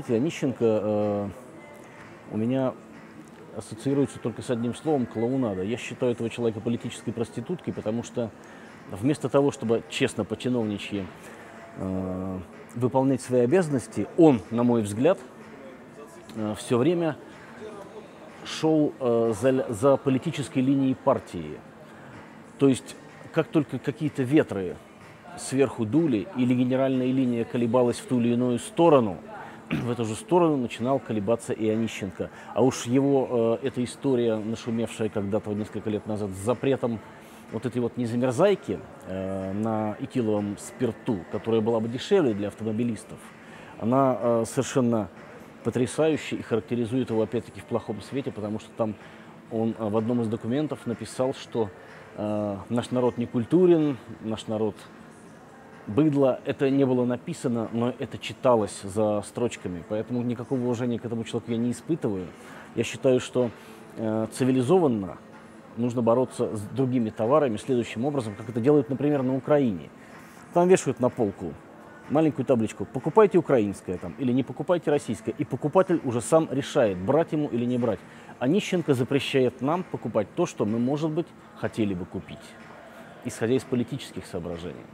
Знаете, Онищенко э, у меня ассоциируется только с одним словом – клоунада. Я считаю этого человека политической проституткой, потому что вместо того, чтобы честно по чиновничьи э, выполнять свои обязанности, он, на мой взгляд, э, все время шел э, за, за политической линией партии. То есть, как только какие-то ветры сверху дули или генеральная линия колебалась в ту или иную сторону, в эту же сторону начинал колебаться и Онищенко. А уж его э, эта история, нашумевшая когда-то несколько лет назад с запретом вот этой вот незамерзайки э, на этиловом спирту, которая была бы дешевле для автомобилистов, она э, совершенно потрясающе и характеризует его опять-таки в плохом свете, потому что там он э, в одном из документов написал, что э, наш народ не культурен, наш народ быдло. Это не было написано, но это читалось за строчками, поэтому никакого уважения к этому человеку я не испытываю. Я считаю, что э, цивилизованно нужно бороться с другими товарами следующим образом, как это делают, например, на Украине. Там вешают на полку маленькую табличку «Покупайте украинское» там, или «Не покупайте российское». И покупатель уже сам решает, брать ему или не брать. А Нищенко запрещает нам покупать то, что мы, может быть, хотели бы купить, исходя из политических соображений.